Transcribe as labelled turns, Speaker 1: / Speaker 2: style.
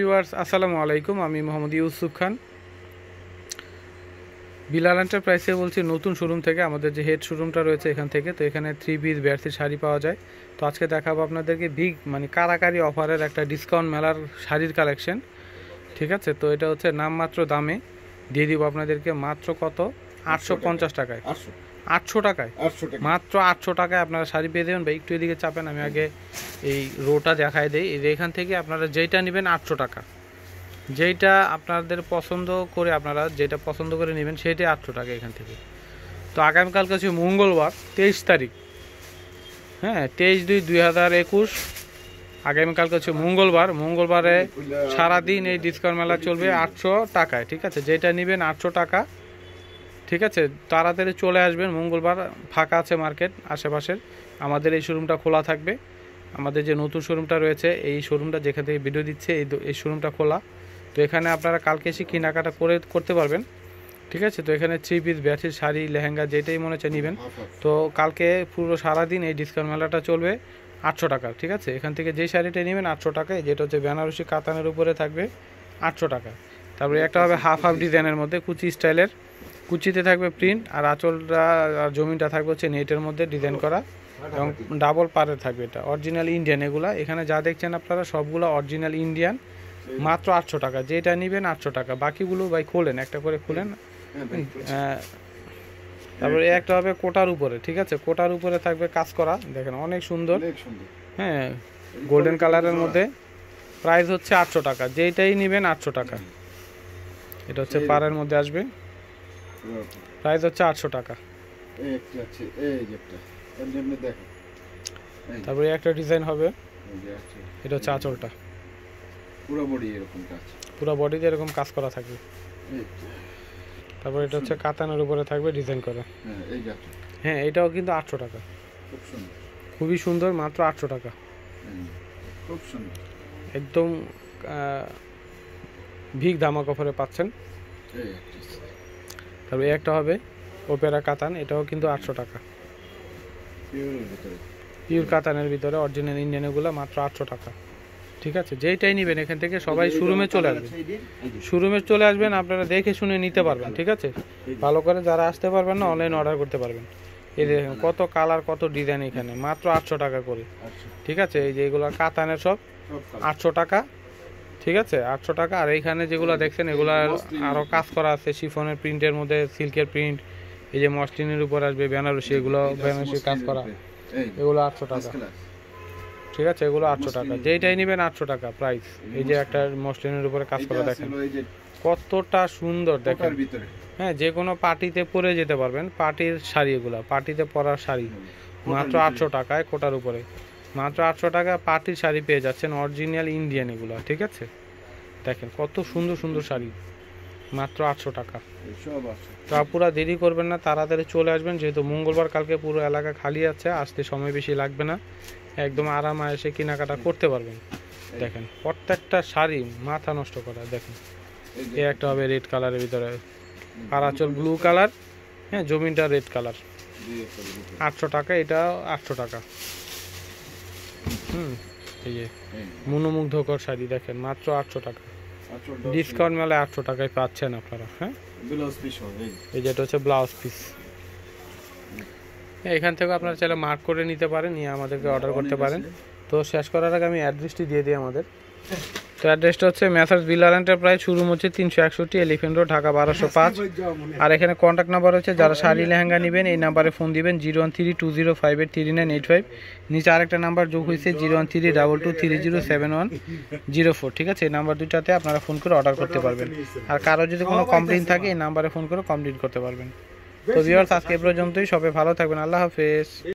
Speaker 1: Viewers আসসালামু আলাইকুম। আমি মোহাম্মদ ইউসুফ খান। বিলাল এন্টারপ্রাইসে বলছি নতুন শোরুম থেকে আমাদের যে হেড শোরুমটা রয়েছে এখান থেকে তো এখানে থ্রি পিস ব্যার্সি শাড়ি পাওয়া যায়। তো আজকে দেখাবো আপনাদেরকে বিগ মানে কারাকারি অফারের একটা ডিসকাউন্ট মেলার শাড়ির কালেকশন ঠিক আছে? তো এটা হচ্ছে নামমাত্র দামে। দিয়ে দিব আপনাদেরকে মাত্র কত? আটশো পঞ্চাশ টাকায়।
Speaker 2: আটশো
Speaker 1: টাকায়।
Speaker 2: আটশো টাকা।
Speaker 1: মাত্র আটশো টাকায় আপনারা শাড়ি পেয়ে দেবেন বা একটু এদিকে চাপেন আমি আগে এই রোটা দেখাই দিই। এখান থেকে আপনারা যেইটা নেবেন আটশো টাকা। যেইটা আপনাদের পছন্দ করে আপনারা যেটা পছন্দ করে নেবেন সেটাই আটশো টাকা এখান থেকে। তো আগামীকাল কাছে মঙ্গলবার তেইশ তারিখ। হ্যাঁ তেইশ দুই দুই হাজার একুশ। আগামীকাল হচ্ছে মঙ্গলবার। মঙ্গলবারে সারাদিন এই ডিসকাউন্ট মেলা চলবে আটশো টাকায় ঠিক আছে? যেটা নেবেন আটশো টাকা। ঠিক আছে? তাড়াতাড়ি চলে আসবেন, মঙ্গলবার ফাঁকা আছে মার্কেট আশেপাশের। আমাদের এই শোরুমটা খোলা থাকবে। আমাদের যে নতুন শোরুমটা রয়েছে, এই শোরুমটা যেখান থেকে ভিডিও দিচ্ছে, এই এই শোরুমটা খোলা। তো এখানে আপনারা কালকে এসে কেনাকাটা করে, করতে পারবেন। ঠিক আছে? তো এখানে থ্রি পিস ব্যাটির শাড়ি, লেহেঙ্গা, যেটাই মনে হচ্ছে নেবেন। তো কালকে পুরো সারাদিন এই ডিসকাউন্ট মেলাটা চলবে আটশো টাকা, ঠিক আছে? এখান থেকে যে শাড়িটা নেবেন আটশো টাকায়, যেটা হচ্ছে বেনারসি কাতানের উপরে থাকবে আটশো টাকা। তারপরে একটা হবে হাফ হাফ ডিজাইনের মধ্যে, কুচি স্টাইলের কুচিতে থাকবে প্রিন্ট আর আঁচলটা আর জমিটা থাকবে হচ্ছে নেটের মধ্যে ডিজাইন করা এবং ডাবল পারে থাকবে এটা। অরিজিনাল ইন্ডিয়ান এগুলা। এখানে যা দেখছেন আপনারা সবগুলো অরিজিনাল ইন্ডিয়ান মাত্র আটশো টাকা। যেটা নেবেন আটশো টাকা। বাকিগুলো ভাই খোলেন একটা করে খুলেন। তারপরে একটা হবে কোটার উপরে ঠিক আছে? কোটার উপরে থাকবে কাজ করা। দেখেন অনেক সুন্দর।
Speaker 2: অনেক সুন্দর।
Speaker 1: হ্যাঁ গোল্ডেন কালারের মধ্যে। প্রাইস হচ্ছে আটশো টাকা। যেইটাই নেবেন আটশো টাকা। এটা হচ্ছে পাড়ের মধ্যে আসবে। প্রাইস হচ্ছে আটশো টাকা। তারপরে একটা ডিজাইন হবে। এটা হচ্ছে আঁচলটা।
Speaker 2: পুরো বডি এরকম কাজ।
Speaker 1: পুরো বডিতে এরকম কাজ করা থাকবে। তারপর এটা হচ্ছে কাতানের উপরে থাকবে ডিজাইন করা।
Speaker 2: হ্যাঁ
Speaker 1: হ্যাঁ এটাও কিন্তু আটশো টাকা। খুবই সুন্দর মাত্র আটশো টাকা।
Speaker 2: খুব সুন্দর।
Speaker 1: একদম ভিগ ধামাক অফারে পাচ্ছেন। তারপরে এই একটা হবে ওপেরা কাতান এটাও কিন্তু আটশো টাকা। পিওর কাতানের ভিতরে অরিজিনাল ইন্ডিয়ানগুলো মাত্র আটশো টাকা। ঠিক আছে? যেইটাই নেবেন এখান থেকে সবাই শোরুমে চলে আসবেন। শোরুমে চলে আসবেন আপনারা দেখে শুনে নিতে পারবেন ঠিক আছে? ভালো করে যারা আসতে পারবেন না অনলাইন অর্ডার করতে পারবেন। এই দেখেন কত কালার কত ডিজাইন এখানে মাত্র আটশো টাকা করে। ঠিক আছে? এই যে এগুলো কাতানের সব আটশো টাকা। ঠিক আছে? আটশো টাকা। আর এইখানে যেগুলো দেখছেন এগুলো আরও কাজ করা আছে। শিফনের প্রিন্টের মধ্যে সিল্কের প্রিন্ট এই যে মসলিনের উপর আসবে বেনারসি এগুলো বেনারসি কাজ করা। এগুলো আটশো টাকা। ঠিক আছে? এগুলো আটশো টাকা। যেইটাই নেবেন আটশো টাকা প্রাইস এই যে একটা মসলিনের উপরে কাজ করা দেখেন। কতটা সুন্দর দেখেন। হ্যাঁ যে কোনো পার্টিতে পরে যেতে পারবেন। পার্টির শাড়ি এগুলো পার্টিতে পরার শাড়ি। মাত্র আটশো টাকায় কোটার উপরে। মাত্র আটশো টাকা পার্টির শাড়ি পেয়ে যাচ্ছেন অরিজিনাল ইন্ডিয়ান এগুলো ঠিক আছে? দেখেন কত সুন্দর সুন্দর শাড়ি মাত্র আটশো টাকা। তো পুরো দেরি করবেন না তাড়াতাড়ি চলে আসবেন যেহেতু মঙ্গলবার কালকে পুরো এলাকা খালি আছে আসতে সময় বেশি লাগবে না একদম আরাম এসে কেনাকাটা করতে পারবেন। দেখেন প্রত্যেকটা শাড়ি মাথা নষ্ট করা দেখেন। এ একটা হবে রেড কালারের ভিতরে পারাচল ব্লু কালার হ্যাঁ জমিনটা রেড কালার। আটশো টাকা এটা আটশো টাকা। হুম এই যে মনোমুগ্ধকর শাড়ি দেখেন মাত্র আটশো টাকা। ডিসকাউন্ট মেলায় আটশো টাকায় পাচ্ছেন আপনারা হ্যাঁ?
Speaker 2: এই।
Speaker 1: এই যেটা হচ্ছে ব্লাউজ পিস। এখান থেকে আপনারা চাইলে মার্ক করে নিতে পারেন নিয়ে আমাদেরকে অর্ডার করতে পারেন। তো শেষ করার আগে আমি অ্যাড্রেসটি দিয়ে দিই আমাদের। তো অ্যাড্রেসটা হচ্ছে মেসার্স বিলার এন্টারপ্রাইজ শোরুম হচ্ছে তিনশো একষট্টি এলিফেন্ট রোড ঢাকা বারোশো পাঁচ। আর এখানে কন্ট্যাক্ট নাম্বার হচ্ছে যারা শাড়ি লেহেঙ্গা নেবেন এই নাম্বারে ফোন দিবেন zero one three two zero five eight three nine eight five নিচে আরেকটা নাম্বার যোগ হয়েছে zero one three double two three zero seven one zero four ঠিক আছে? এই নাম্বার দুইটাতে আপনারা ফোন করে অর্ডার করতে পারবেন। আর কারও যদি কোনো কমপ্লেন থাকে এই নাম্বারে ফোন করে কমপ্লিট করতে পারবেন। তো ভিউয়ার্স আজকে এ পর্যন্তই সবাই ভালো থাকবেন আল্লাহ হাফেজ।